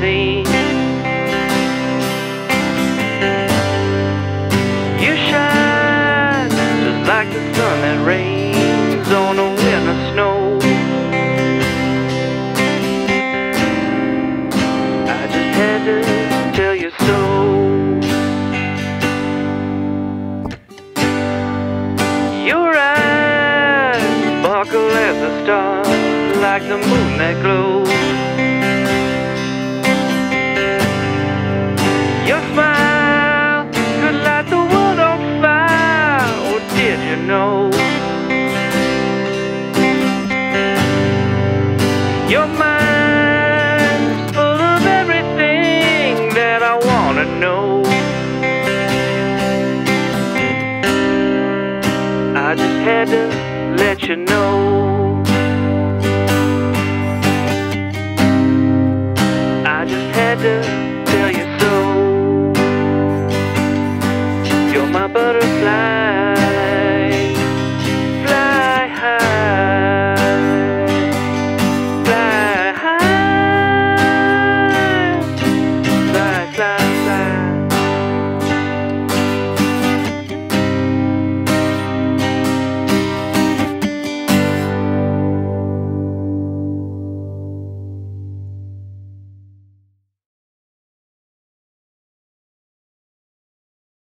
seen. You shine just like the sun that rains on a winter snow. I just had to tell you so. Your eyes sparkle as a star, like the moon that glows. Know? Your mind's full of everything that I wanna know. I just had to let you know. I just had to